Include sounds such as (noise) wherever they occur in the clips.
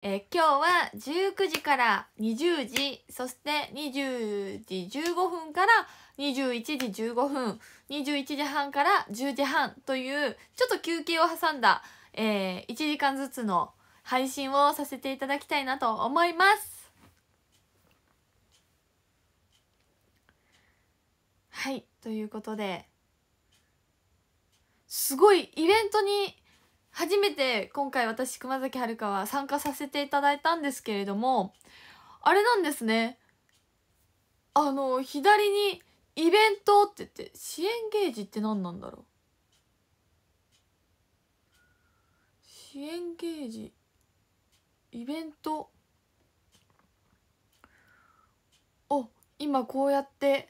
えー今日は19時から20時そして20時15分から21時15分21時半から10時半というちょっと休憩を挟んだ、えー1時間ずつの配信をさせていただきたいなと思います。はいということですごいイベントに初めて今回私熊崎遥は参加させていただいたんですけれどもあれなんですね。あの左に「イベント」って言って支援ゲージって何なんだろう。支援ゲージイベント？お今こうやって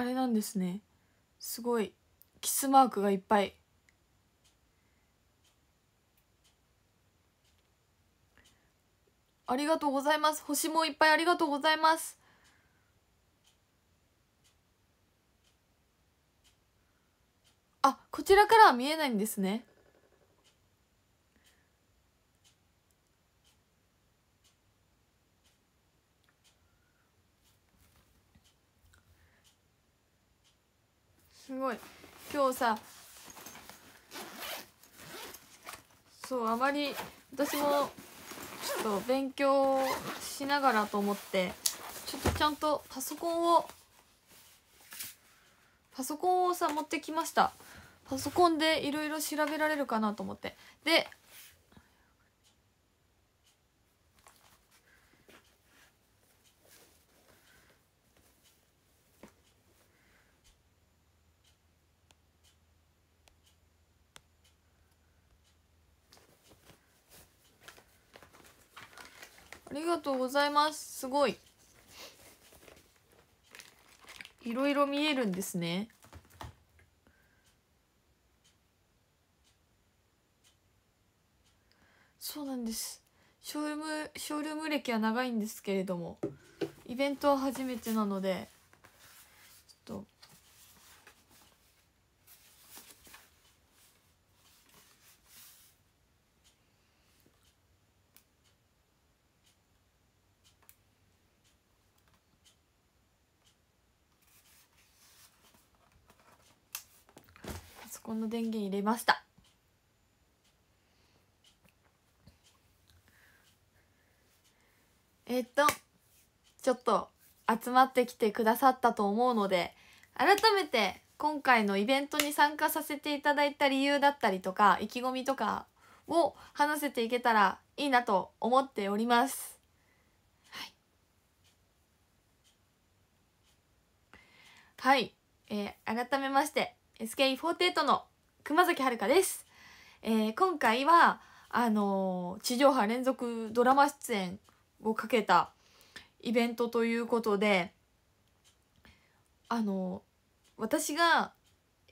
あれなんですね。すごい。キスマークがいっぱい。ありがとうございます。星もいっぱいありがとうございます。あこちらからは見えないんですね。すごい。今日さそうあまり私もちょっと勉強しながらと思ってちょっとちゃんとパソコンをパソコンをさ持ってきました。パソコンでいろいろ調べられるかなと思って。でありがとうございます。すごい。いろいろ見えるんですね。そうなんです。ショールームショールーム歴は長いんですけれどもイベントは初めてなのでちょっとパソコンの電源入れました。えっとちょっと集まってきてくださったと思うので改めて今回のイベントに参加させていただいた理由だったりとか意気込みとかを話せていけたらいいなと思っております。はい、はい。えー改めまして SK48 の熊崎遥です、えー今回はあのー地上波連続ドラマ出演をかけたイベントということであの私が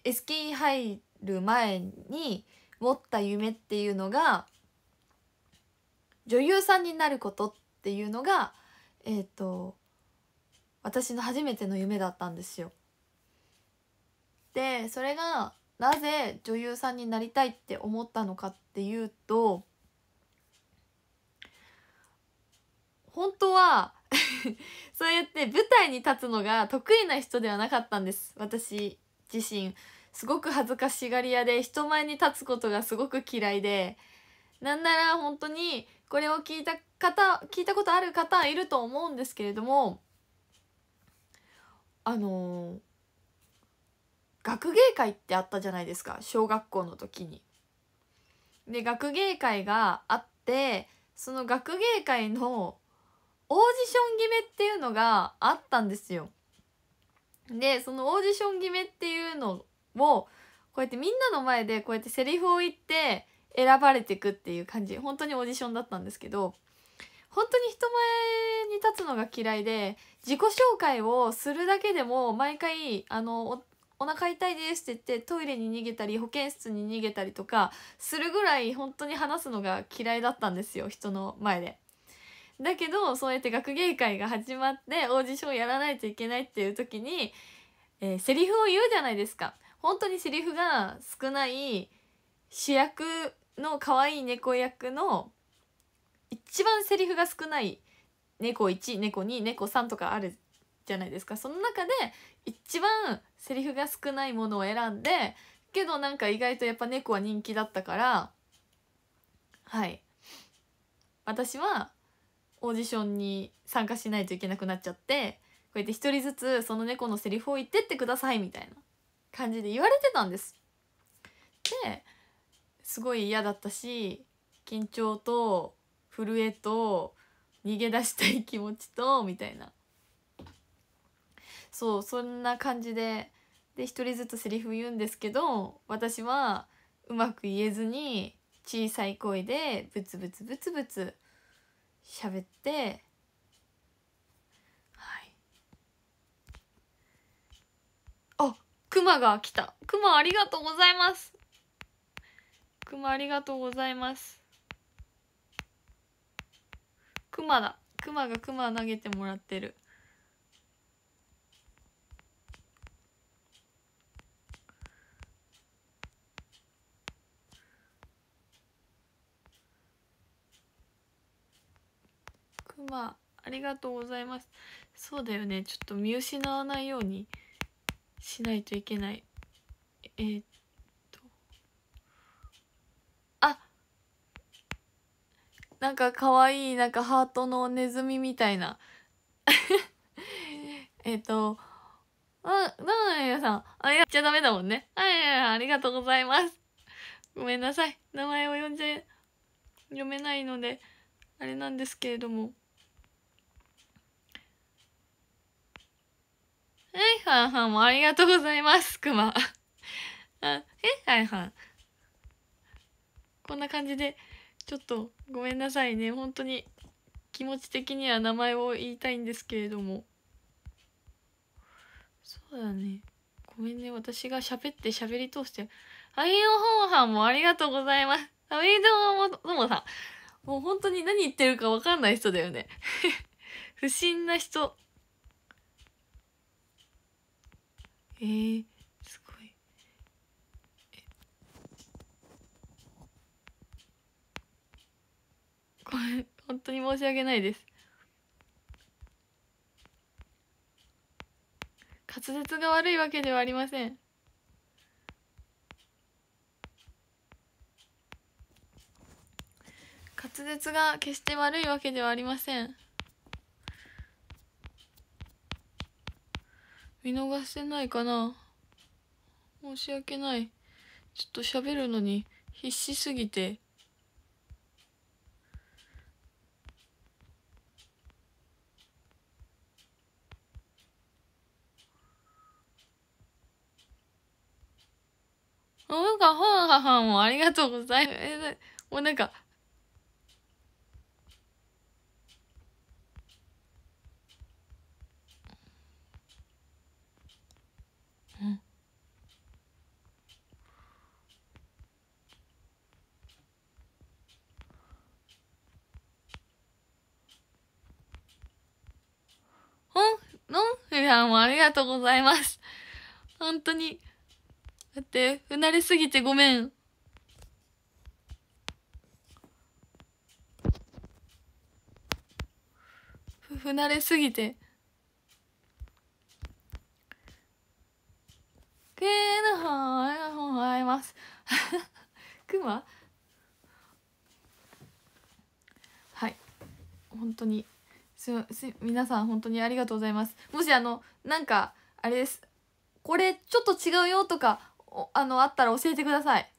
SKE 入る前に持った夢っていうのが女優さんになることっていうのがえっ、と私の初めての夢だったんですよ。でそれがなぜ女優さんになりたいって思ったのかっていうと本当は (laughs) そうやって舞台に立つのが得意な人ではなかったんです。私自身。すごく恥ずかしがり屋で人前に立つことがすごく嫌いで。なんなら本当にこれを聞いた方聞いたことある方いると思うんですけれどもあのー学芸会ってあったじゃないですか小学校の時に。で学芸会があってその学芸会のオーディション決めっていうのがあったんですよ。でそのオーディション決めっていうのをこうやってみんなの前でこうやってセリフを言って選ばれていくっていう感じ本当にオーディションだったんですけど本当に人前に立つのが嫌いで自己紹介をするだけでも毎回あのお腹痛いですって言ってトイレに逃げたり保健室に逃げたりとかするぐらい本当に話すのが嫌いだったんですよ人の前で。だけどそうやって学芸会が始まってオーディションやらないといけないっていう時にえー、セリフを言うじゃないですか本当にセリフが少ない主役の可愛い猫役の一番セリフが少ない猫1猫2猫3とかあるじゃないですかその中で一番セリフが少ないものを選んでけどなんか意外とやっぱ猫は人気だったからはい私はオーディションに参加しないといけなくなっちゃってこうやって一人ずつその猫のセリフを言ってってくださいみたいな感じで言われてたんです。ですごい嫌だったし緊張と震えと逃げ出したい気持ちとみたいなそうそんな感じでで一人ずつセリフ言うんですけど私はうまく言えずに小さい声でブツブツブツブツ喋ってはい。あクマが来た。クマありがとうございます。クマありがとうございます。クマだ。クマがクマ投げてもらってる。クマありがとうございますそうだよねちょっと見失わないようにしないといけないえー、っとあなんかかわいいなんかハートのネズミみたいな (laughs) えっとあ、どうも皆さん。ありがちゃダメだもんね。はい、ありがとうございます。ごめんなさい。名前を呼んじゃ、読めないので、あれなんですけれども。いはんはんもありがとうございます、くま。あ、えはいはん。こんな感じで、ちょっとごめんなさいね。本当に気持ち的には名前を言いたいんですけれども。そうだね。ごめんね。私が喋って喋り通して。あいのほうはんもありがとうございます。あいのももさん。もう本当に何言ってるかわかんない人だよね。(laughs) 不審な人。えー、すごい。これ本当に申し訳ないです。滑舌が悪いわけではありません。滑舌が決して悪いわけではありません。見逃してないかな申し訳ない。ちょっと喋るのに必死すぎて。なんか、はんははんもありがとうございます。もうなんか、おのんふやんもありがとうございます。本当に。だって、不慣れすぎてごめん。ふ不慣れすぎて。けーのはありがとうございます。(laughs) くま？はい。本当に。すす皆さん本当にありがとうございます。もしあの、なんか、あれです。これちょっと違うよとか、あの、あったら教えてください。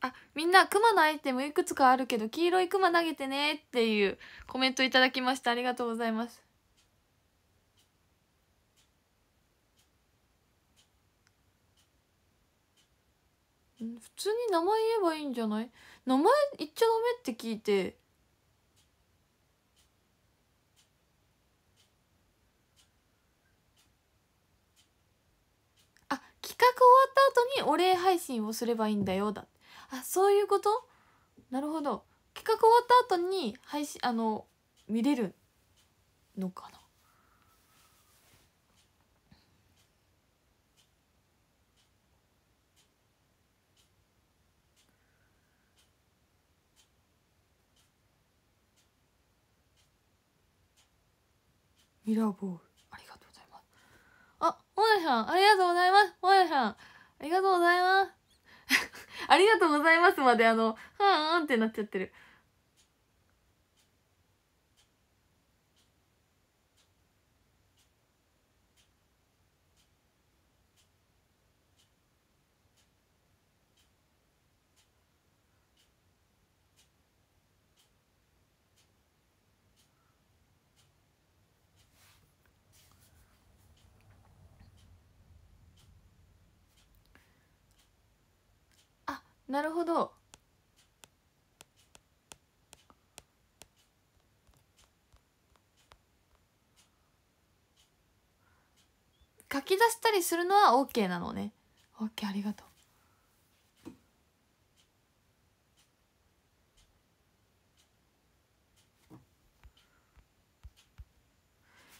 あ、みんな、クマのアイテムいくつかあるけど、黄色いクマ投げてねっていうコメントいただきました。ありがとうございます。普通に名前言えばいいんじゃない？名前言っちゃダメって聞いて企画終わった後にお礼配信をすればいいんだよだ。あそういうこと？なるほど。企画終わった後に配信あの見れるのかな？ミラーボール。あモネさんありがとうございます。もやさんありがとうございます。(laughs) ありがとうございますまであのはーんってなっちゃってるあなるほど。書き出したりするのは OK なのね。OK ありがとう。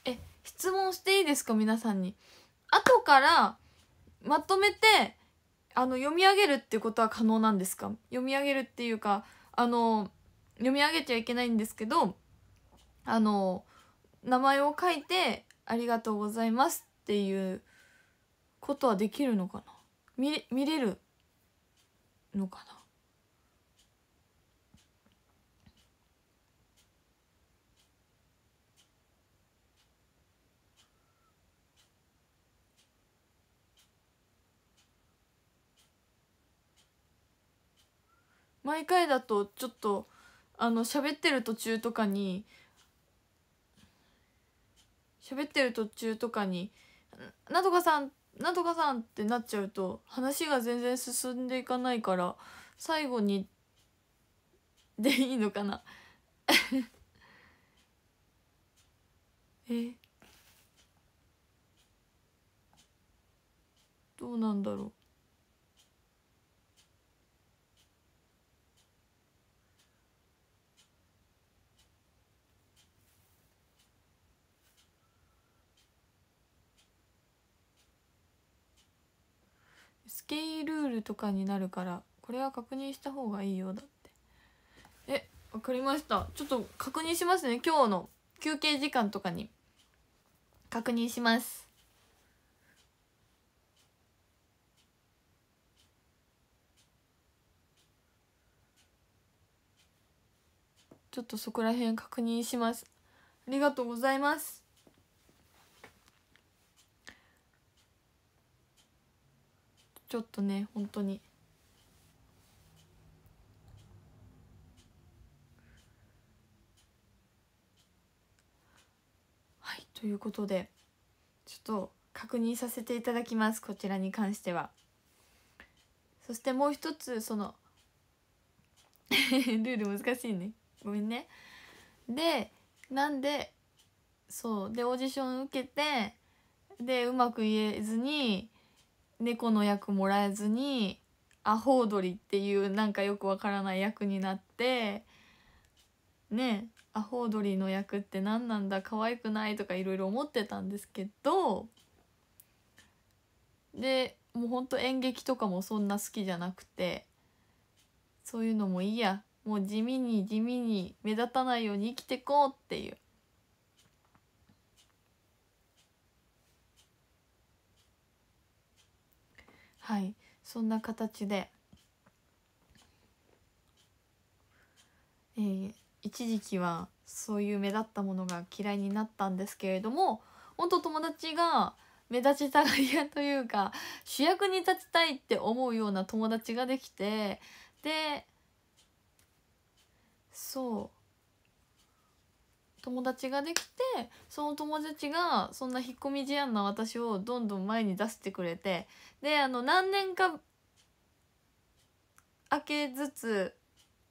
え質問していいですか皆さんに。後からまとめてあの読み上げるっていうことは可能なんですか？読み上げるっていうかあの読み上げちゃいけないんですけどあの名前を書いて「ありがとうございます」っていうことはできるのかな？見れるのかな？毎回だとちょっとあの喋ってる途中とかに喋ってる途中とかに「なんとかさんなんとかさん」ってなっちゃうと話が全然進んでいかないから最後にでいいのかな？(laughs) え？どうなんだろうスケイルールとかになるからこれは確認した方がいいようだって。えわかりました。ちょっと確認しますね。今日の休憩時間とかに。確認します。ちょっとそこら辺確認します。ありがとうございます。ちょっとね本当に。はいということでちょっと確認させていただきますこちらに関しては。そしてもう一つその (laughs) ルール難しいね。ごめんね。でなんでそうでオーディション受けてでうまく言えずに猫の役もらえずにアホウドリっていうなんかよくわからない役になってねアホウドリの役って何なんだ可愛くないとかいろいろ思ってたんですけどでもうほんと演劇とかもそんな好きじゃなくてそういうのもいいやもう地味に地味に目立たないように生きてこうっていう。はい。そんな形で、えー一時期はそういう目立ったものが嫌いになったんですけれども本当友達が目立ちたがり屋というか主役に立ちたいって思うような友達ができてでそう。友達ができてその友達がそんな引っ込み思案な私をどんどん前に出してくれてであの何年か明けずつ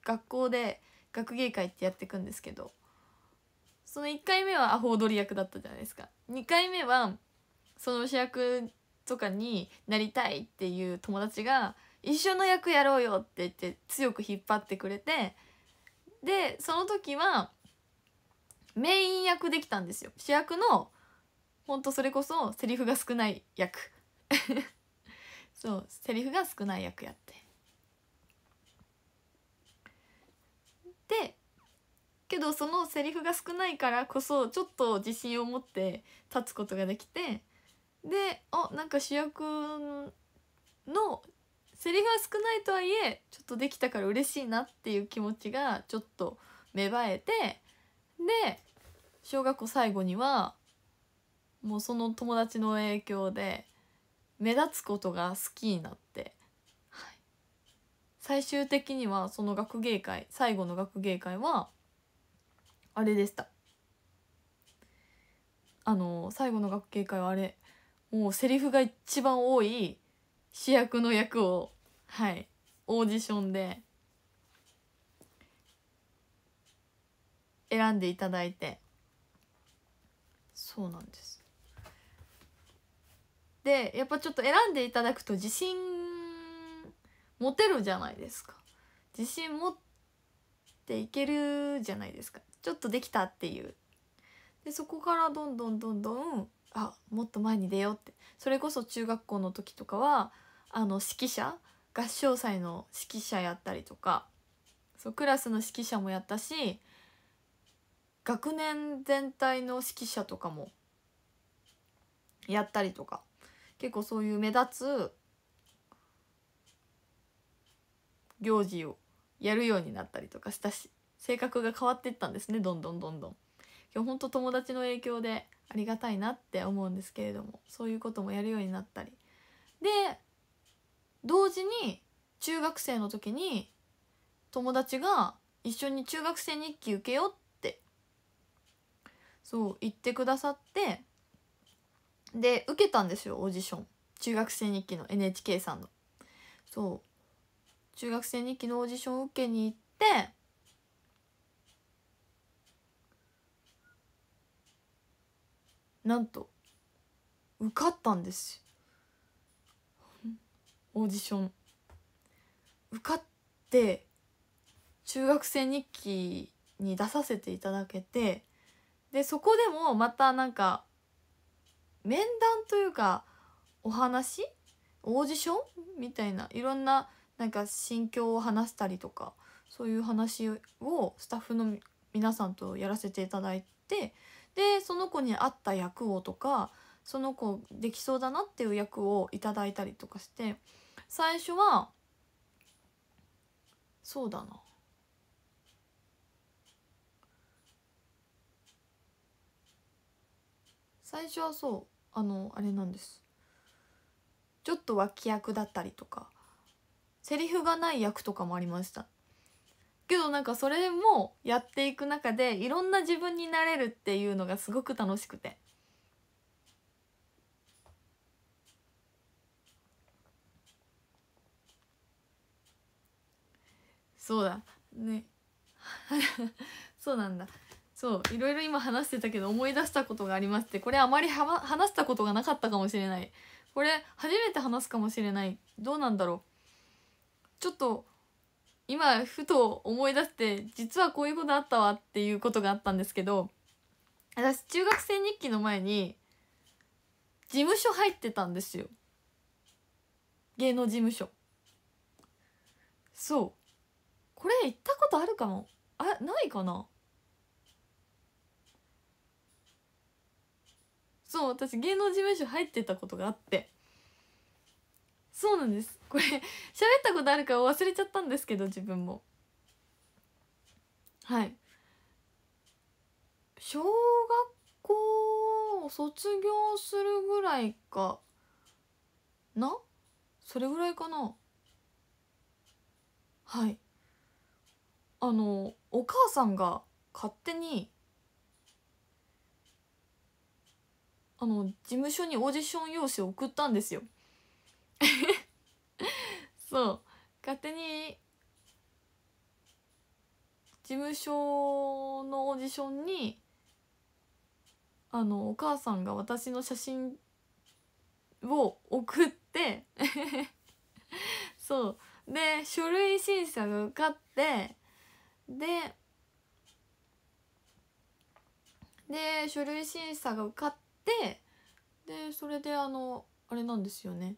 学校で学芸会ってやっていくんですけどその1回目はアホ踊り役だったじゃないですか。2回目はその主役とかになりたいっていう友達が一緒の役やろうよって言って強く引っ張ってくれてでその時はメイン役できたんですよ。主役のほんとそれこそセリフが少ない役。(laughs) そうセリフが少ない役やって。でけどそのセリフが少ないからこそちょっと自信を持って立つことができてであなんか主役のセリフは少ないとはいえちょっとできたから嬉しいなっていう気持ちがちょっと芽生えてで小学校最後にはもうその友達の影響で目立つことが好きになって、はい、最終的にはその学芸会最後の学芸会はあれでした。あの最後の学芸会はあれもうセリフが一番多い主役の役をはいオーディションで選んでいただいてそうなんです。でやっぱちょっと選んでいただくと自信持てるじゃないですか。自信持っていけるじゃないですか。ちょっとできたっていう。でそこからどんどんどんどんあもっと前に出ようって。それこそ中学校の時とかはあの指揮者合唱祭の指揮者やったりとかそうクラスの指揮者もやったし学年全体の指揮者とかもやったりとか結構そういう目立つ行事をやるようになったりとかしたし性格が変わっていったんですねどんどんどんどん。今日本当友達の影響でありがたいなって思うんですけれどもそういうこともやるようになったりで同時に中学生の時に友達が一緒に中学生日記受けようってそう言ってくださってで受けたんですよオーディション。中学生日記の NHK さんの。そう。中学生日記のオーディション受けに行ってなんと受かったんですオーディション。受かって中学生日記に出させていただけてでそこでもまたなんか面談というかお話？オーディション？みたいないろんななんか心境を話したりとかそういう話をスタッフの皆さんとやらせていただいてでその子に合った役をとかその子できそうだなっていう役をいただいたりとかして最初はそうだな。最初はそうあのあれなんです。ちょっと脇役だったりとかセリフがない役とかもありました。けどなんかそれもやっていく中でいろんな自分になれるっていうのがすごく楽しくて。そうだ。ね。(laughs) そうなんだ。そういろいろ今話してたけど思い出したことがありましてこれあまり話したことがなかったかもしれない。これ初めて話すかもしれない。どうなんだろう。ちょっと今ふと思い出して実はこういうことあったわっていうことがあったんですけど私中学生日記の前に事務所入ってたんですよ。芸能事務所。そう。これ行ったことあるかも。あないかな。そう私芸能事務所入ってたことがあって。そうなんです。これ (laughs) 喋ったことあるか忘れちゃったんですけど自分も。はい。小学校を卒業するぐらいかな？それぐらいかな。はい。あのお母さんが勝手にあの事務所にオーディション用紙を送ったんですよ。(laughs) そう。勝手に事務所のオーディションにあのお母さんが私の写真を送って (laughs) そう。で書類審査が受かってでで書類審査が受かっててでそれであのあれなんですよね。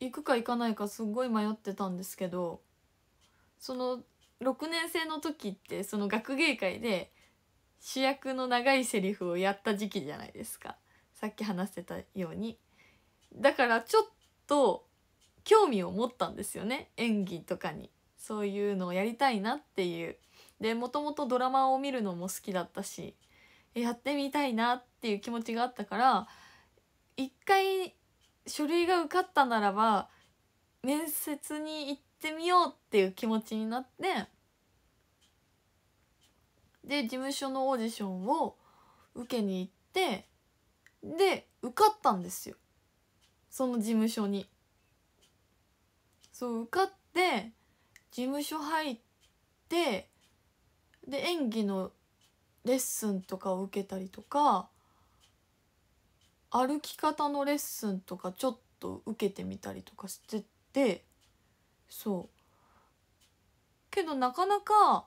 行くか行かないかすごい迷ってたんですけどその6年生の時ってその学芸会で主役の長いセリフをやった時期じゃないですか。さっき話してたように。だからちょっと興味を持ったんですよね。演技とかに。そういうのをやりたいなっていう。でもともとドラマを見るのも好きだったし。やってみたいなっていう気持ちがあったから一回書類が受かったならば面接に行ってみようっていう気持ちになってで事務所のオーディションを受けに行ってで受かったんですよその事務所に。そう受かって事務所入ってで演技のレッスンとかを受けたりとか歩き方のレッスンとかちょっと受けてみたりとかしててそう。けどなかなか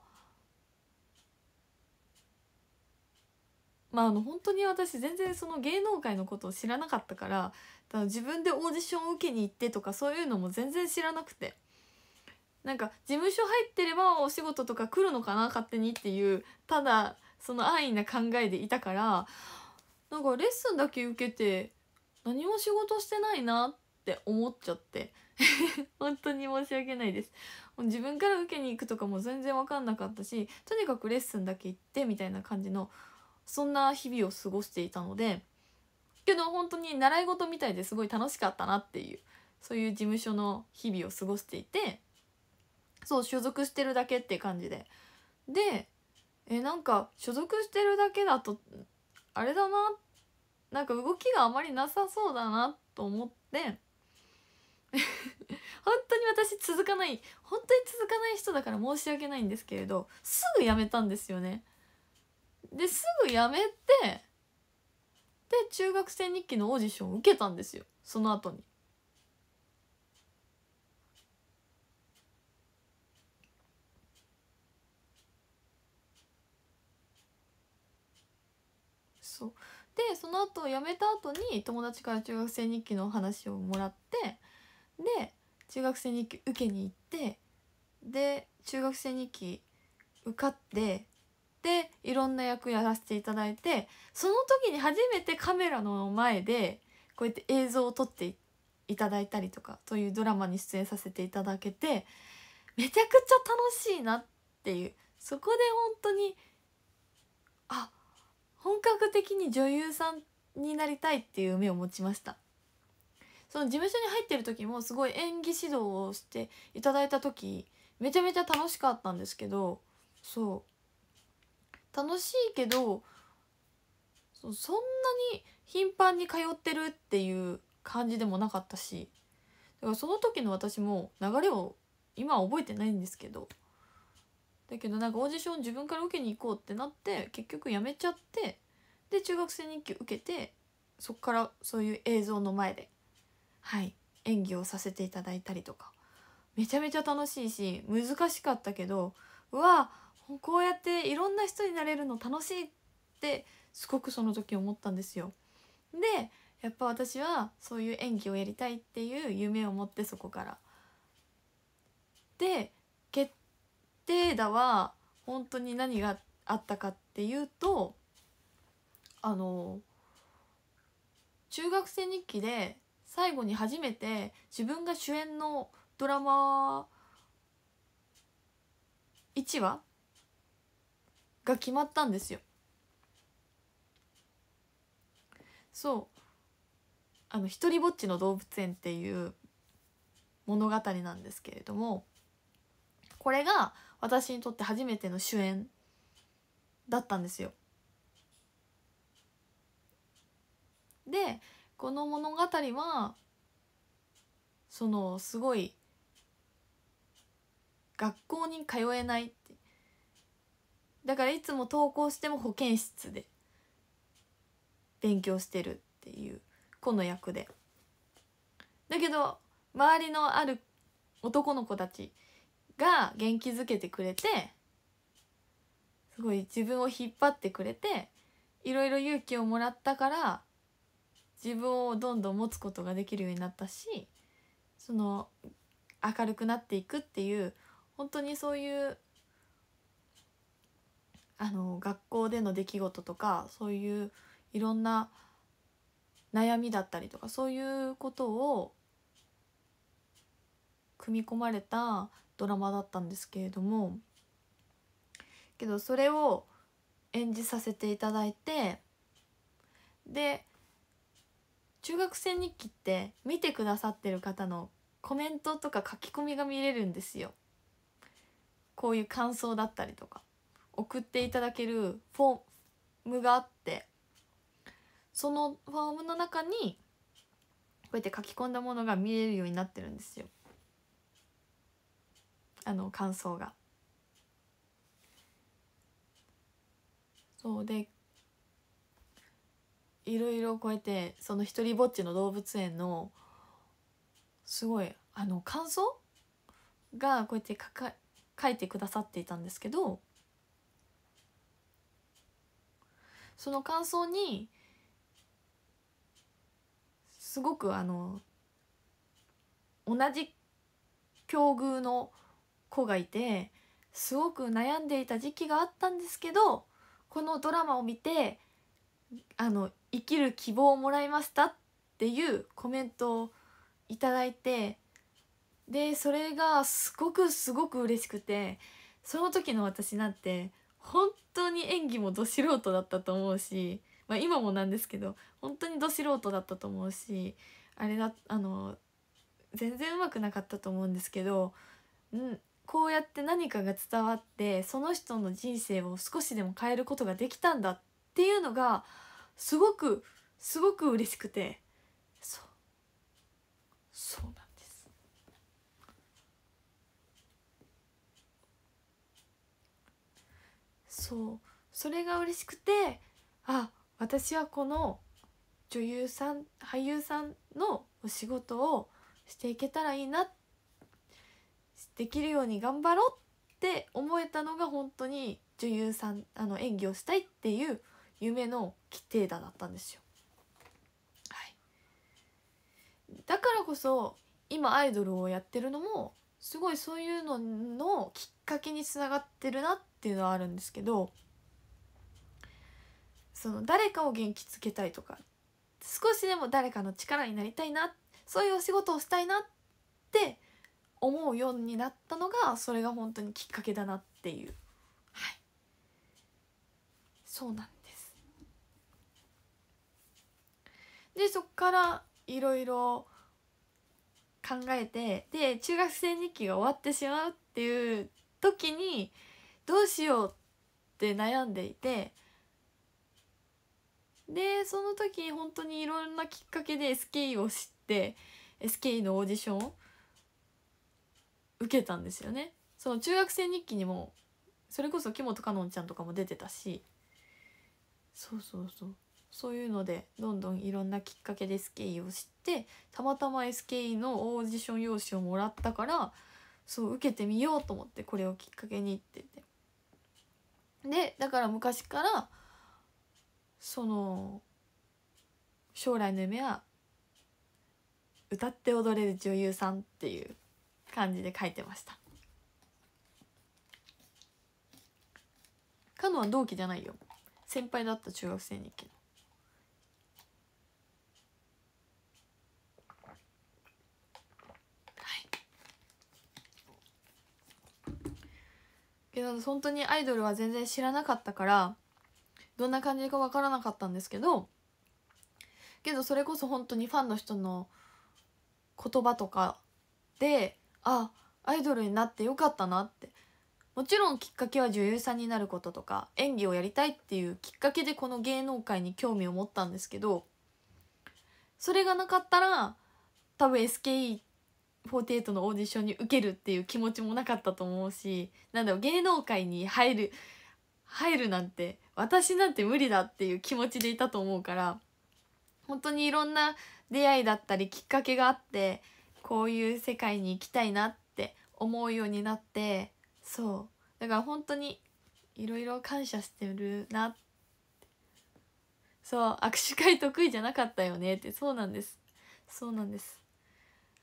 まああの本当に私全然その芸能界のことを知らなかったからだ自分でオーディションを受けに行ってとかそういうのも全然知らなくて。なんか事務所入ってればお仕事とか来るのかな勝手にっていうただその安易な考えでいたからなんかレッスンだけ受けて何も仕事してないなって思っちゃって。(laughs) 本当に申し訳ないです。自分から受けに行くとかも全然分かんなかったしとにかくレッスンだけ行ってみたいな感じのそんな日々を過ごしていたのでけど本当に習い事みたいですごい楽しかったなっていうそういう事務所の日々を過ごしていてそう所属してるだけって感じで。でえなんか所属してるだけだとあれだななんか動きがあまりなさそうだなと思って (laughs) 本当に私続かない本当に続かない人だから申し訳ないんですけれどすぐ辞めたんですよね。ですぐ辞めてで中学生日記のオーディションを受けたんですよその後に。そう。でその後辞めた後に友達から中学生日記の話をもらってで中学生日記受けに行ってで中学生日記受かってでいろんな役やらせていただいてその時に初めてカメラの前でこうやって映像を撮っていただいたりとかというドラマに出演させていただけてめちゃくちゃ楽しいなっていう。そこで本当にあっ本格的に女優さんになりたいっていう夢を持ちました。その事務所に入ってる時もすごい演技指導をしていただいた時めちゃめちゃ楽しかったんですけどそう。楽しいけどそんなに頻繁に通ってるっていう感じでもなかったしだからその時の私も流れを今は覚えてないんですけどだけどなんかオーディション自分から受けに行こうってなって結局やめちゃってで中学生日記受けてそっからそういう映像の前ではい演技をさせていただいたりとかめちゃめちゃ楽しいし難しかったけどうわこうやっていろんな人になれるの楽しいってすごくその時思ったんですよ。でやっぱ私はそういう演技をやりたいっていう夢を持ってそこから。で決定打は本当に何があったかっていうとあの中学生日記で最後に初めて自分が主演のドラマ1話が決まったんですよ。そうあの「一りぼっちの動物園」っていう物語なんですけれどもこれが私にとって初めての主演だったんですよ。でこの物語はそのすごい学校に通えないってだからいつも登校しても保健室で勉強してるっていう子の役でだけど周りのある男の子たちが元気づけてくれてすごい自分を引っ張ってくれていろいろ勇気をもらったから自分をどんどん持つことができるようになったしその明るくなっていくっていう本当にそういうあの学校での出来事とかそういういろんな悩みだったりとかそういうことを組み込まれたドラマだったんですけれどもけどそれを演じさせていただいてで中学生日記って見てくださってる方のコメントとか書き込みが見れるんですよ。こういう感想だったりとか送っていただけるフォームがあってそのフォームの中にこうやって書き込んだものが見れるようになってるんですよ。あの感想が。そうでいろいろこうやってその一人ぼっちの動物園のすごいあの感想がこうやって書か書いてくださっていたんですけどその感想にすごくあの同じ境遇の子がいてすごく悩んでいた時期があったんですけどこのドラマを見てあの生きる希望をもらいましたっていうコメントをいただいてでそれがすごくすごく嬉しくてその時の私なんて本当に演技もど素人だったと思うし、まあ、今もなんですけど本当にど素人だったと思うしあれだあの全然うまくなかったと思うんですけどうんこうやって何かが伝わってその人の人生を少しでも変えることができたんだっていうのがすごくすごく嬉しくて。そう。そうなんです。そう。それが嬉しくてあ私はこの女優さん俳優さんのお仕事をしていけたらいいなってできるように頑張ろうって思えたのが本当に女優さんあの演技をしたいっていう夢の規定だだったんですよ。はい、だからこそ今アイドルをやってるのもすごいそういうののきっかけにつながってるなっていうのはあるんですけどその誰かを元気づけたいとか少しでも誰かの力になりたいなそういうお仕事をしたいなって思うようになったのがそれが本当にきっかけだなっていう。はい。そうなんです。でそっからいろいろ考えてで中学生日記が終わってしまうっていう時にどうしようって悩んでいてでその時本当にいろんなきっかけで SKE を知って SKE のオーディションを受けたんですよね。その中学生日記にもそれこそ木本かのんちゃんとかも出てたし。そうそうそう。そういうのでどんどんいろんなきっかけで SKE を知ってたまたま SKE のオーディション用紙をもらったからそう受けてみようと思ってこれをきっかけにって言って。でだから昔からその将来の夢は歌って踊れる女優さんっていう感じで書いてました。かのは同期じゃないよ。先輩だった中学生日記のけど本当にアイドルは全然知らなかったからどんな感じか分からなかったんですけどけどそれこそ本当にファンの人の言葉とかであアイドルになってよかったなって。もちろんきっかけは女優さんになることとか演技をやりたいっていうきっかけでこの芸能界に興味を持ったんですけどそれがなかったら多分 SKE 48のオーディションに受けるっていう気持ちもなかったと思うしなんだろう芸能界に入る入るなんて私なんて無理だっていう気持ちでいたと思うから本当にいろんな出会いだったりきっかけがあってこういう世界に行きたいなって思うようになってそう。だから本当にいろいろ感謝してるなて。そう握手会得意じゃなかったよねって。そうなんです。そうなんです。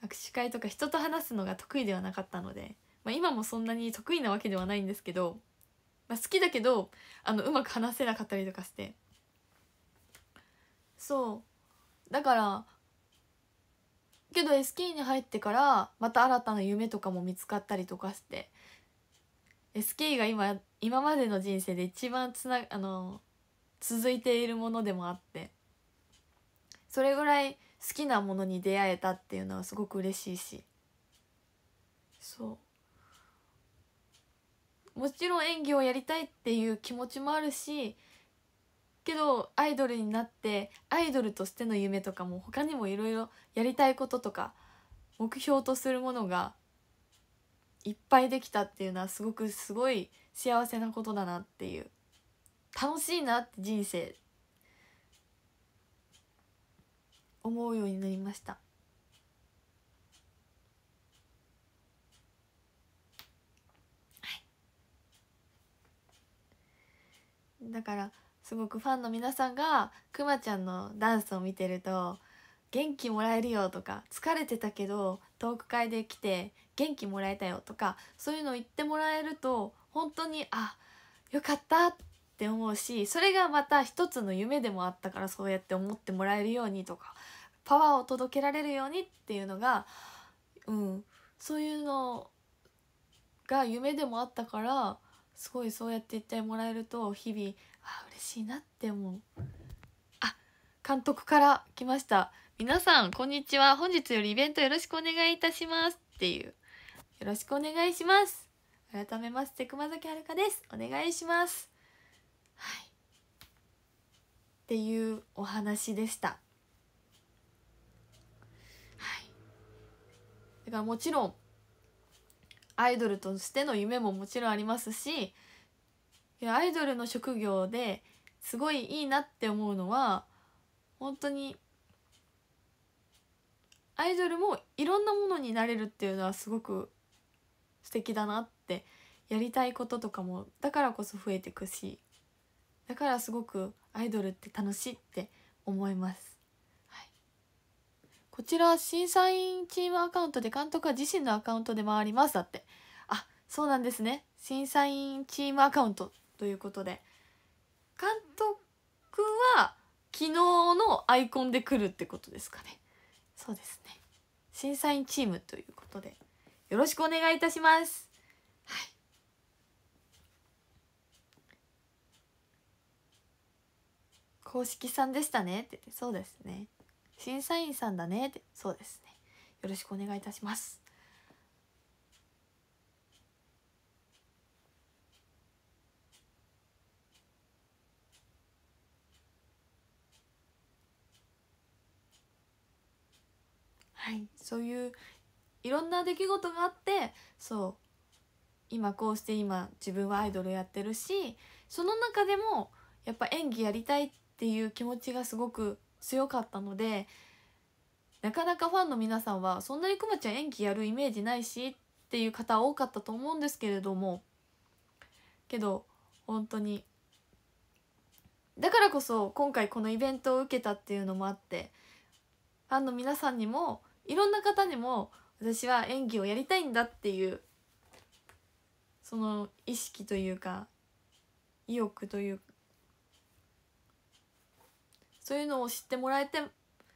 握手会とか人と話すのが得意ではなかったので、まあ、今もそんなに得意なわけではないんですけどまあ、好きだけどあのうまく話せなかったりとかして。そう。だからけど SK に入ってからまた新たな夢とかも見つかったりとかして。SK が今今までの人生で一番つなあの続いているものでもあって。それぐらい好きなものに出会えたっていうのはすごく嬉しいし。そう。もちろん演技をやりたいっていう気持ちもあるしけどアイドルになってアイドルとしての夢とかも他にもいろいろやりたいこととか目標とするものがいっぱいできたっていうのはすごくすごい幸せなことだなっていう。楽しいなって人生。思うようになりました。だからすごくファンの皆さんがくまちゃんのダンスを見てると元気もらえるよとか疲れてたけどトーク会で来て元気もらえたよとかそういうのを言ってもらえると本当にあよかったって思うしそれがまた一つの夢でもあったからそうやって思ってもらえるようにとかパワーを届けられるようにっていうのがうんそういうのが夢でもあったからすごいそうやって言ってもらえると日々あ嬉しいなって思う。あ監督から来ました。皆さんこんにちは。本日よりイベントよろしくお願いいたしますっていう。よろしくお願いします。改めまして熊崎遥です。お願いします。はい。っていうお話でした。はい。だからもちろんアイドルとしての夢ももちろんありますしアイドルの職業ですごいいいなって思うのは本当にアイドルもいろんなものになれるっていうのはすごく素敵だなってやりたいこととかもだからこそ増えていくしだからすごくアイドルって楽しいって思います、はい、こちら審査員チームアカウントで監督は自身のアカウントで回りますだって。あそうなんですね。審査員チームアカウント。ということで。監督は昨日のアイコンで来るってことですかね。そうですね。審査員チームということで。よろしくお願いいたします。はい。公式さんでしたね。って言ってそうですね。審査員さんだね。ってそうですね。よろしくお願いいたします。はい。そういういろんな出来事があってそう。今こうして今自分はアイドルやってるしその中でもやっぱ演技やりたいっていう気持ちがすごく強かったのでなかなかファンの皆さんはそんなにくまちゃん演技やるイメージないしっていう方多かったと思うんですけれどもけど本当にだからこそ今回このイベントを受けたっていうのもあってファンの皆さんにもいろんな方にも私は演技をやりたいんだっていうその意識というか意欲というそういうのを知ってもらえて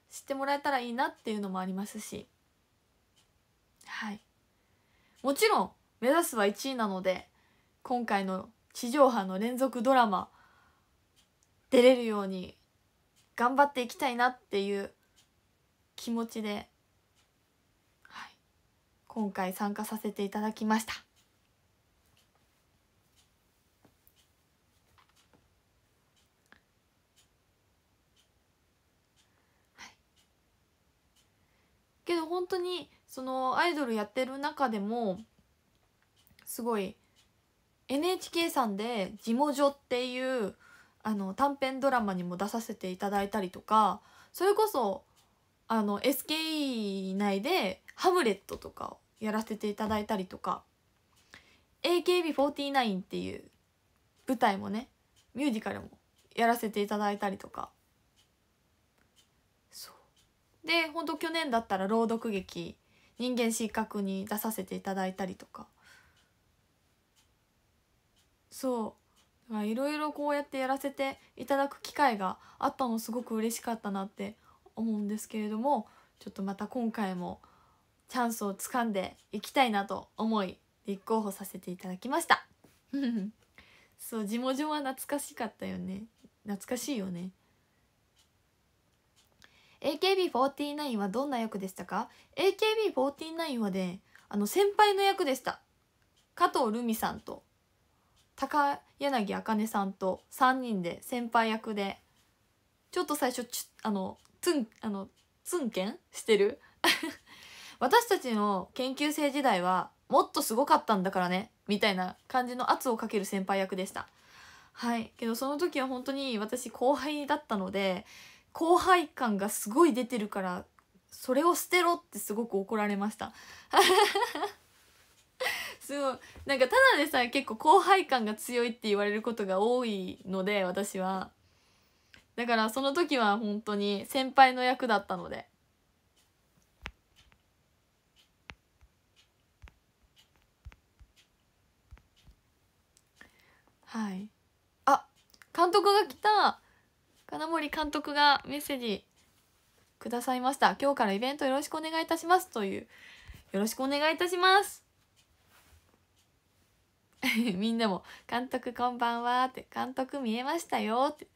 知ってもらえたらいいなっていうのもありますし。はい。もちろん目指すは1位なので今回の地上波の連続ドラマ出れるように頑張っていきたいなっていう気持ちで今回参加させていただきました。けど本当にそのアイドルやってる中でもすごい NHK さんで「ジモジョ」っていうあの短編ドラマにも出させていただいたりとかそれこそあの SKE 内で「ハムレット」とかやらせていただいたりとか。AKB49 っていう舞台もねミュージカルもやらせていただいたりとか。そう。でほんと去年だったら朗読劇「人間失格」に出させていただいたりとか。そう。いろいろこうやってやらせていただく機会があったのすごく嬉しかったなって思うんですけれどもちょっとまた今回もチャンスをつかんでいきたいなと思い立候補させていただきました。(laughs) そうジモジモは懐かしかったよね。懐かしいよね。AKB49 はどんな役でしたか ?AKB49 はねあの先輩の役でした。加藤留美さんと高柳茜さんと3人で先輩役でちょっと最初ちあのツンあのツンケンしてる？私たちの研究生時代はもっとすごかったんだからねみたいな感じの圧をかける先輩役でした。はい。けどその時は本当に私後輩だったので後輩感がすごい出てるからそれを捨てろってすごく怒られました。(laughs) すごい。なんかただでさえ結構後輩感が強いって言われることが多いので私は。だからその時は本当に先輩の役だったのではい。あ監督が来た金森監督がメッセージくださいました。今日からイベントよろしくお願いいたしますという。よろしくお願いいたします。(laughs) みんなも「監督こんばんは」って「監督見えましたよ」って。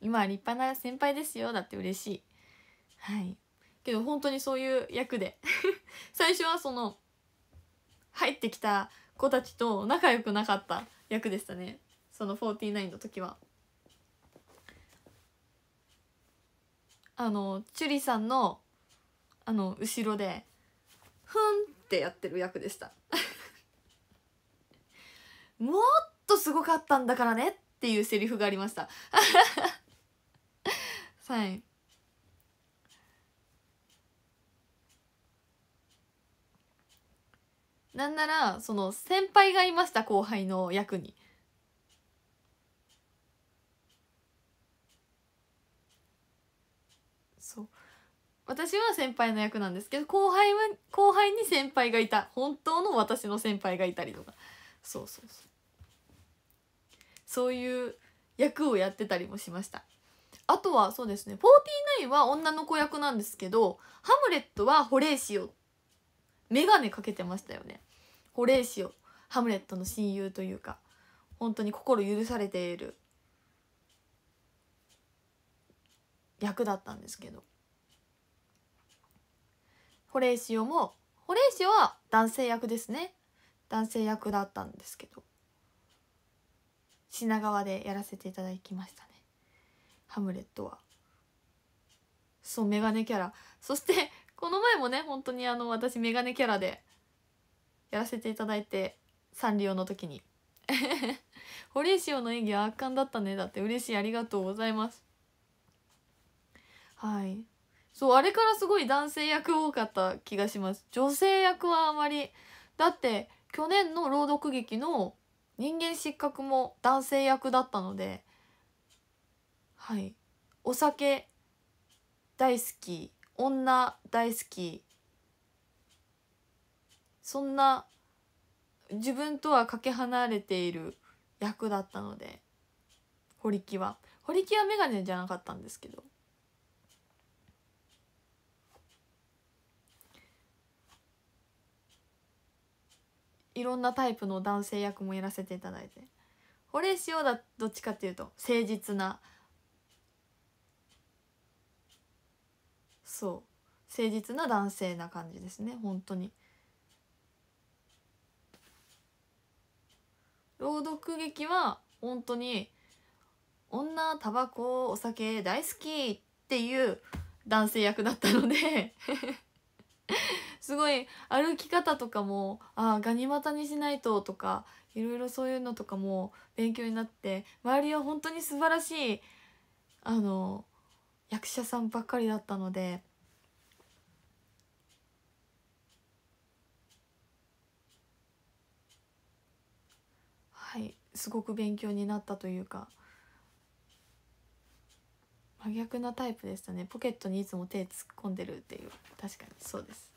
今は立派な先輩ですよ。だって嬉しい。はい。けど本当にそういう役で。(laughs) 最初はその入ってきた子たちと仲良くなかった役でしたね。その49の時は。あのチュリさんのあの後ろでふんってやってる役でした。(laughs) もっとすごかったんだからねっていうセリフがありました。(laughs) はい。なんならその先輩がいました後輩の役に。そう。私は先輩の役なんですけど後輩は後輩に先輩がいた。本当の私の先輩がいたりとか。そうそうそう。そういう役をやってたりもしました。あとはそうですね。49は女の子役なんですけどハムレットはホレイシオ眼鏡かけてましたよね。ホレイシオハムレットの親友というか本当に心許されている役だったんですけど。ホレイシオもホレイシオは男性役ですね。男性役だったんですけど。品川でやらせていただきましたね。ハムレットは。そうメガネキャラ。そしてこの前もね本当にあの私メガネキャラでやらせていただいてサンリオの時に。ホリエシオの演技は圧巻だったね。だって嬉しいありがとうございます。はい。そうあれからすごい男性役多かった気がします。女性役はあまりだって去年の朗読劇の人間失格も男性役だったのではい。お酒大好き女大好きそんな自分とはかけ離れている役だったので堀木は。堀木は眼鏡じゃなかったんですけど。いろんなタイプの男性役もやらせていただいて。ホレシオだどっちかっていうと誠実な。そう。誠実な男性な感じですね本当に。朗読劇は本当に女タバコお酒大好きっていう男性役だったので (laughs) すごい歩き方とかもああガニ股にしないととかいろいろそういうのとかも勉強になって周りは本当に素晴らしいあの役者さんばっかりだったのではいすごく勉強になったというか。真逆なタイプでしたね。ポケットにいつも手突っ込んでるっていう。確かにそうです。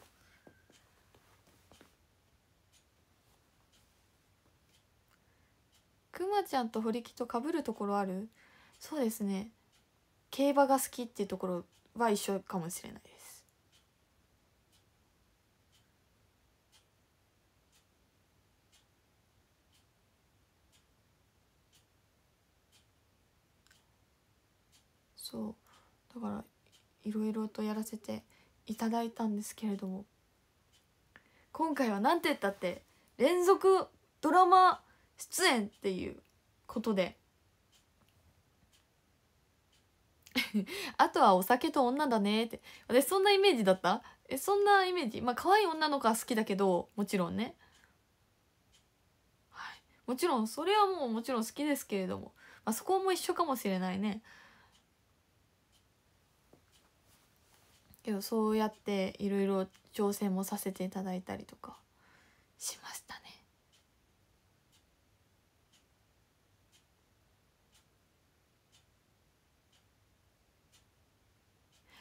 くまちゃんと堀木とかぶるところある？そうですね。競馬が好きっていうところは一緒かもしれないです。そう。だからいろいろとやらせていただいたんですけれども。今回は何て言ったって連続ドラマ出演っていうことで。(laughs) あとはお酒と女だねって。私そんなイメージだった？えそんなイメージ？まあ可愛い女の子は好きだけどもちろんね。はい。もちろんそれはもうもちろん好きですけれども、まあ、そこも一緒かもしれないね。けどそうやっていろいろ挑戦もさせていただいたりとかしましたね。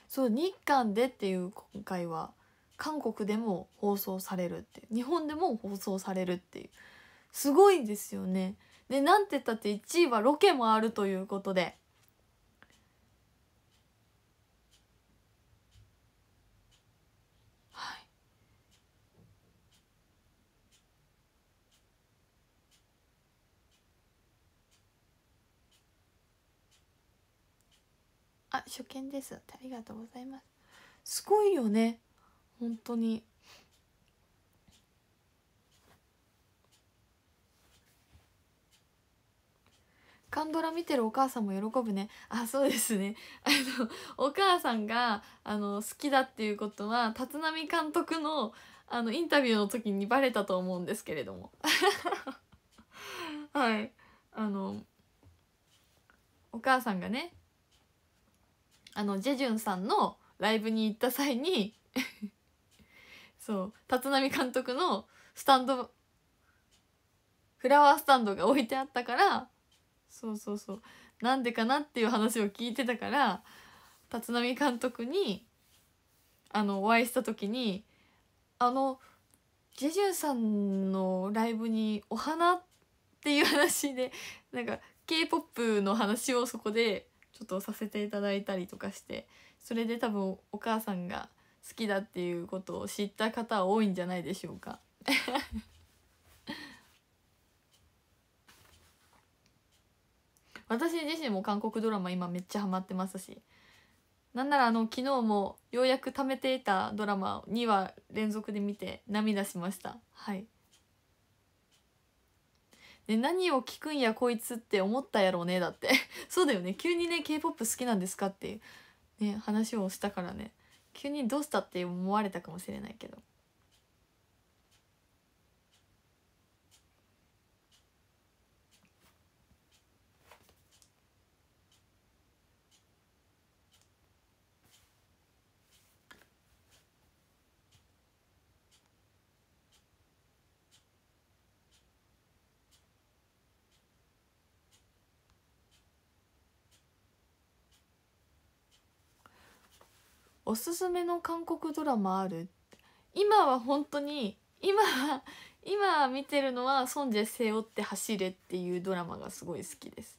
そう日韓でっていう今回は韓国でも放送されるって日本でも放送されるっていうすごいですよね。でなんて言ったって1位はロケもあるということであ初見です。ありがとうございます。すごいよね。本当に。カンドラ見てるお母さんも喜ぶね。あそうですね。あのお母さんがあの好きだっていうことは立浪監督のあのインタビューの時にバレたと思うんですけれども。(laughs) (laughs) はい。あのお母さんがねあのジェジュンさんのライブに行った際に (laughs) そう立浪監督のスタンドフラワースタンドが置いてあったからそうそうそうなんでかなっていう話を聞いてたから立浪監督にあのお会いした時にあのジェジュンさんのライブにお花っていう話でなんか k p o p の話をそこでちょっとさせていただいたりとかしてそれで多分お母さんが好きだっていうことを知った方は多いんじゃないでしょうか。(laughs) 私自身も韓国ドラマ今めっちゃハマってますしなんならあの昨日もようやく貯めていたドラマ2話連続で見て涙しましたはいね何を聞くんやこいつって思ったやろうねだって。(laughs) そうだよね。急にね k p o p 好きなんですかっていう、ね、話をしたからね。急にどうしたって思われたかもしれないけど。おすすめの韓国ドラマある？今は本当に今今見てるのは「ソンジェ背負って走れ」っていうドラマがすごい好きです。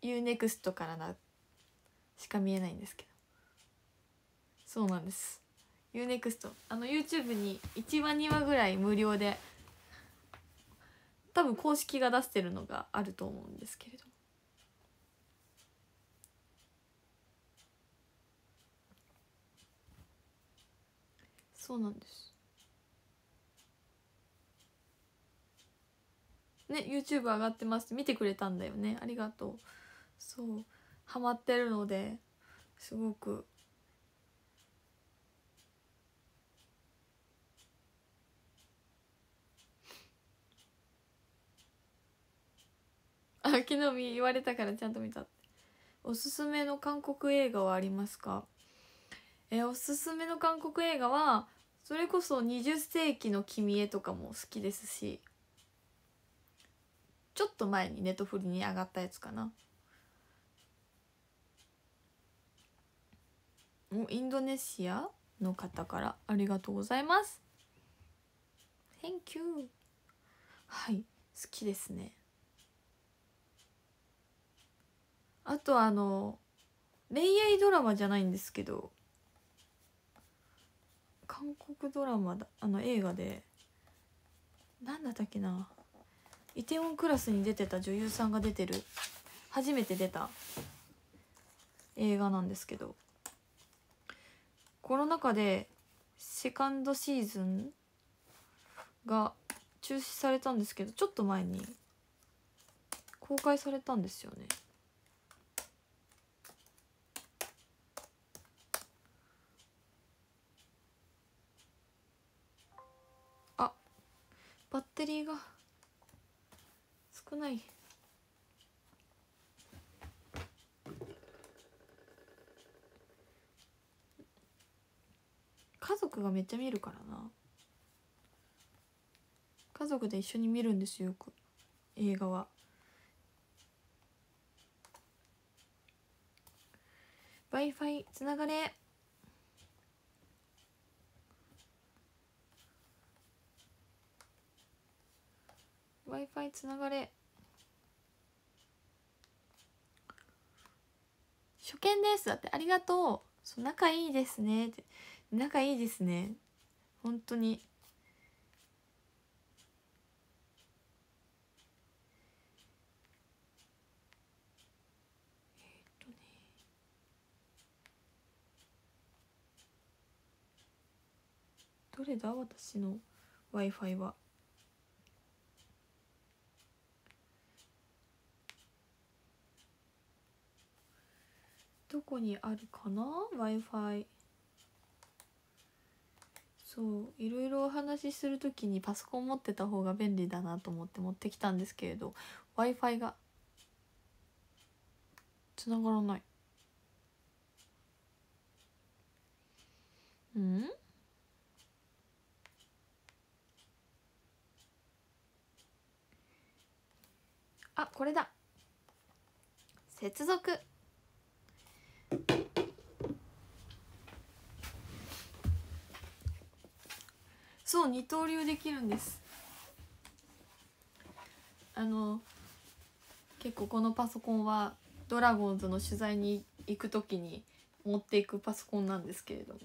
UNEXT からなしか見えないんですけど。そうなんです。UNEXT あの YouTube に1話2話ぐらい無料で多分公式が出してるのがあると思うんですけれどそうなんです。ね YouTube 上がってます見てくれたんだよね。ありがとう。そう。ハマってるのですごく昨日言われたからちゃんと見たおすすめの韓国映画はありますか？えおすすめの韓国映画はそれこそ20世紀の君へとかも好きですしちょっと前にネットフリに上がったやつかな。インドネシアの方からありがとうございます。Thank you はい好きですね。あとあの恋愛ドラマじゃないんですけど韓国ドラマだあの映画で何だったっけなイテウォンクラスに出てた女優さんが出てる初めて出た映画なんですけどコロナ禍でセカンドシーズンが中止されたんですけどちょっと前に公開されたんですよね。バッテリーが少ない。家族がめっちゃ見るからな。家族で一緒に見るんですよく。映画は。W i f i つながれ。W i f i つながれ。初見です。だってありがとう。そう仲いいですね。って仲いいですね。本当に。えっとね。どれだ？私の w i f i は。どこにあるかな？w i f i そういろいろお話しする時にパソコン持ってた方が便利だなと思って持ってきたんですけれど w i f i がつながらない。うん？あこれだ。接続。そう二刀流できるんです。あの結構このパソコンはドラゴンズの取材に行く時に持っていくパソコンなんですけれども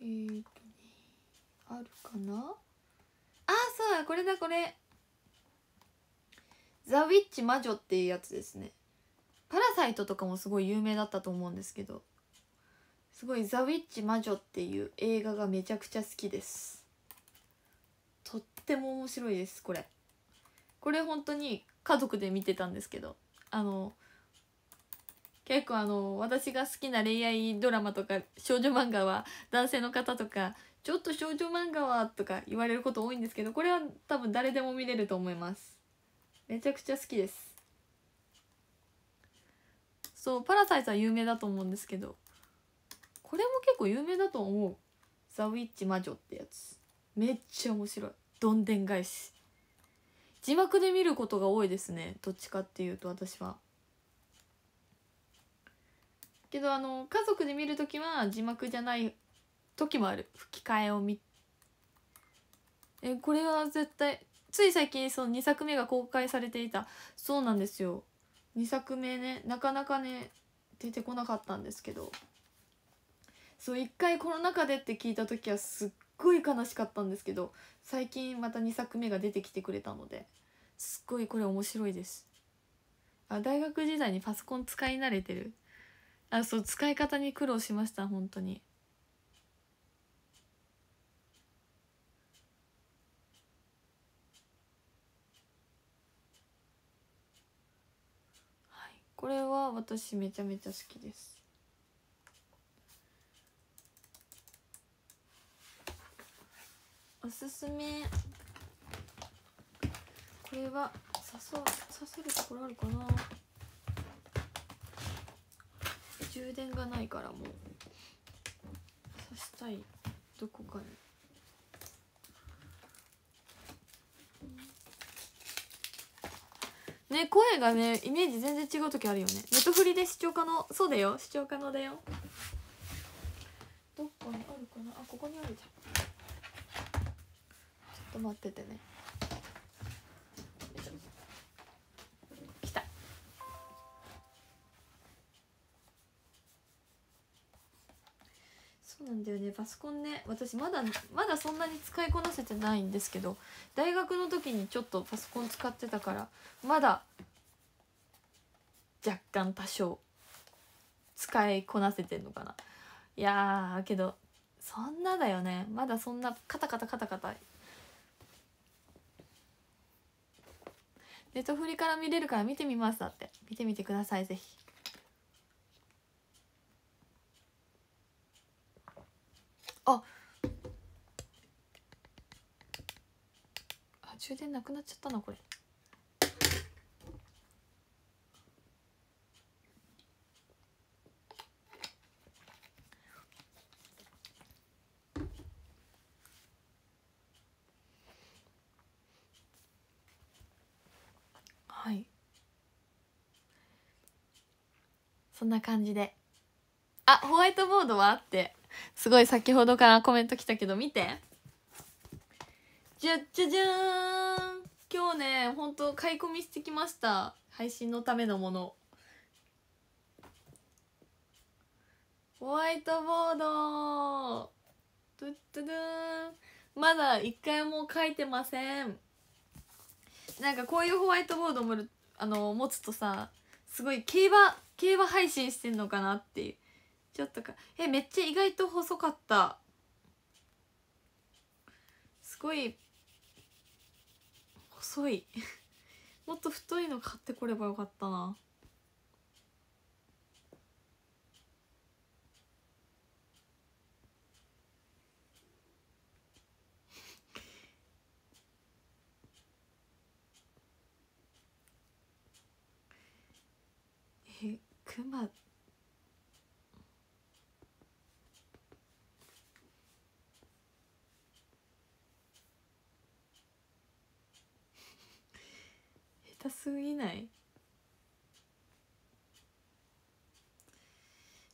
えー、とねあるかなあそうだこれだこれ。ザ・ウィッチ魔女っていうやつですね。パラサイトとかもすごい有名だったと思うんですけど。すごいザ・ウィッチ魔女っていう映画がめちゃくちゃ好きです。とっても面白いですこれ。これ本当に家族で見てたんですけど。あの結構あの私が好きな恋愛ドラマとか少女漫画は男性の方とかちょっと少女漫画はとか言われること多いんですけどこれは多分誰でも見れると思います。めちゃくちゃ好きです。そうパラサイトは有名だと思うんですけどこれも結構有名だと思う。ザ・ウィッチ魔女ってやつ。めっちゃ面白い。どんでん返し。字幕で見ることが多いですね。どっちかっていうと私は。けどあの家族で見る時は字幕じゃない時もある。吹き替えを見えこれは絶対つい最近その2作目が公開されていた。そうなんですよ。2作目ねなかなかね出てこなかったんですけど。そう一回コロナ禍でって聞いた時はすっごい悲しかったんですけど最近また2作目が出てきてくれたのですっごいこれ面白いです。あ大学時代にパソコン使い慣れてる？あそう使い方に苦労しました本当に。これは私めちゃめちゃ好きです。おすすめ。これは刺そう刺せるところあるかな。充電がないからもう刺したい。どこかに。ね声がねイメージ全然違う時あるよね。ネットフリで視聴可能。そうだよ。視聴可能だよ。どっかにあるかな？あここにあるじゃん。ちょっと待っててね。そうなんだよね。パソコンね。私まだまだそんなに使いこなせてないんですけど大学の時にちょっとパソコン使ってたからまだ若干多少使いこなせてんのかな。いやけどそんなだよね。まだそんなカタカタカタカタ。ネットフリから見れるから見てみます。だって。見てみてくださいぜひ。あ。あ充電なくなっちゃったなこれ。はい。そんな感じで。あホワイトボードはあって。すごい先ほどからコメント来たけど見て。じゃじゃじゃーん。今日ねほんと買い込みしてきました。配信のためのもの。ホワイトボード。ドゥッドゥドゥン。まだ一回も書いてません。なんかこういうホワイトボードをあの持つとさすごい競馬競馬配信してんのかなっていう。ちょっとか。えめっちゃ意外と細かった。すごい。細い。(laughs) もっと太いの買ってこればよかったな。(laughs) えクマ下手すぎない？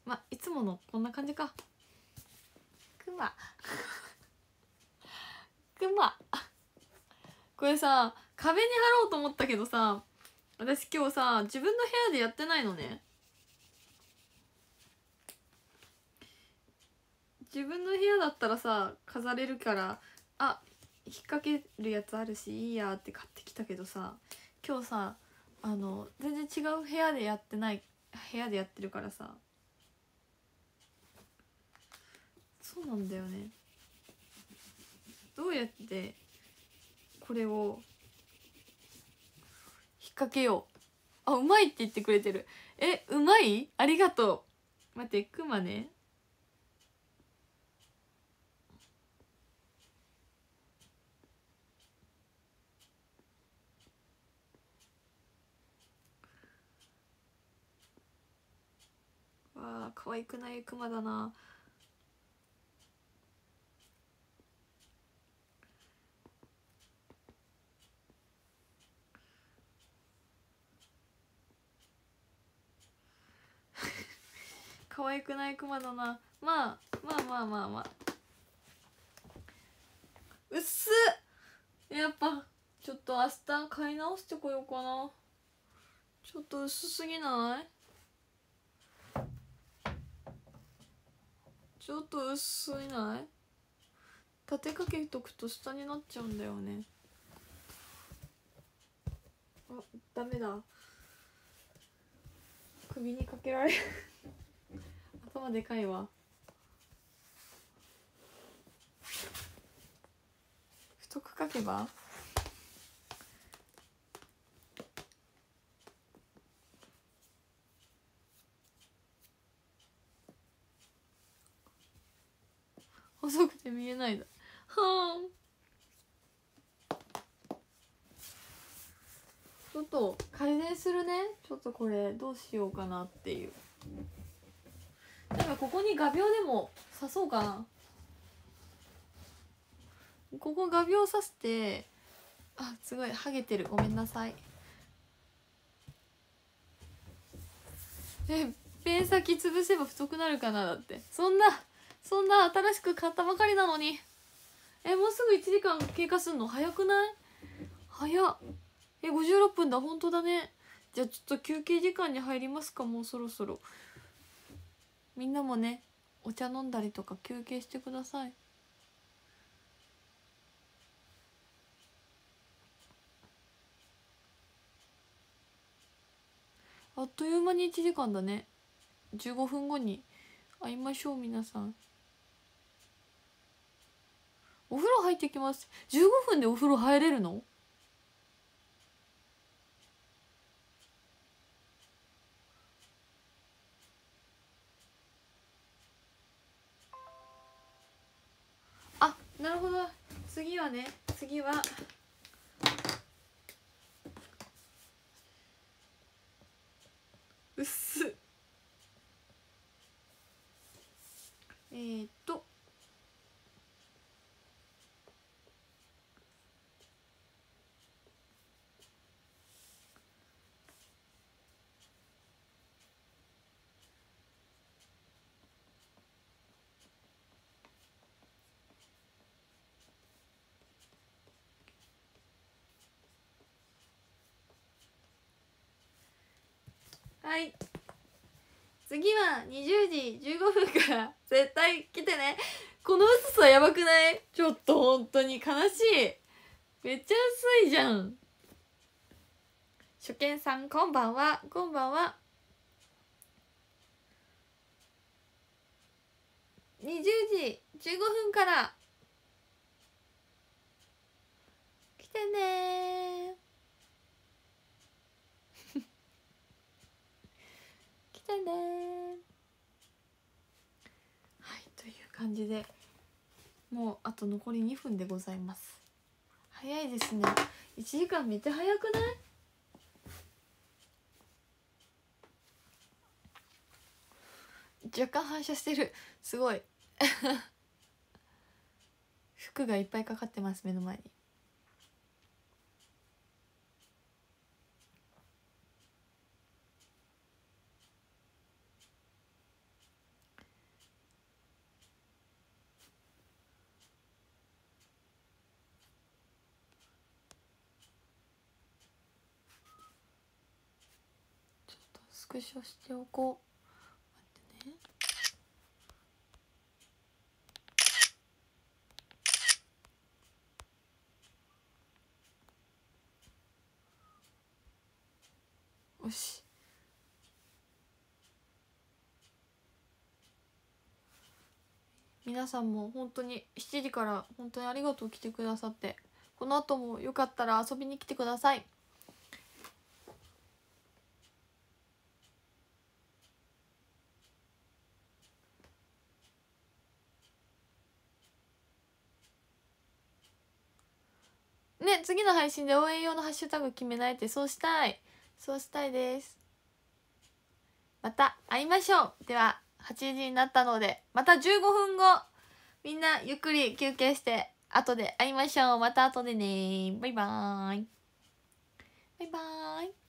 まいつものこんな感じか。クマクマこれさ壁に貼ろうと思ったけどさ私今日さ自分の部屋でやってないのね。自分の部屋だったらさ飾れるからあ引っ掛けるやつあるしいいやって買ってきたけどさ今日さあの全然違う部屋でやってない部屋でやってるからさ。そうなんだよね。どうやってこれを引っ掛けよう。あうまいって言ってくれてる。えうまい？ありがとう。待ってクマね。わ可愛くないクマだな。可愛くないクマだな。(laughs) まあまあまあまあまあ。うっ。すやっぱちょっと明日買い直してこようかな。ちょっと薄すぎない？ちょっと薄いない？立てかけとくと下になっちゃうんだよね。あダメだ。首にかけられる。(laughs) 頭でかいわ。太くかけば？細くて見えないだ。はあ。ちょっと改善するね。ちょっとこれどうしようかなっていう。なんかここに画鋲でも刺そうかな。ここ画鋲刺してあすごいハゲてる。ごめんなさい。えペン先潰せば太くなるかなだって。そんなそんな新しく買ったばかりなのに。えもうすぐ1時間経過すんの？早くない？早っ。え56分だ。本当だね。じゃあちょっと休憩時間に入りますか。もうそろそろ。みんなもねお茶飲んだりとか休憩してください。あっという間に1時間だね。15分後に会いましょう皆さん。お風呂入ってきます。15分でお風呂入れるの？あなるほど。次はね次は。うっす。えー、っと。はい。次は20時15分から絶対来てね。この薄さやばくない？ちょっと本当に悲しい。めっちゃ薄いじゃん。初見さんこんばんは。こんばんは。20時15分から来てね来てねはいという感じでもうあと残り2分でございます。早いですね。1時間めっちゃ早くない？若干反射してる。すごい。(laughs) 服がいっぱいかかってます目の前にちょっとスクショしておこう。待ってね。よし。皆さんも本当に7時から本当にありがとう来てくださって。この後もよかったら遊びに来てください。ね次の配信で応援用のハッシュタグ決めないってそうしたい。そうしたいです。また会いましょう。では8時になったのでまた15分後みんなゆっくり休憩して後で会いましょう。また後でねバイバーイ。バイバーイ。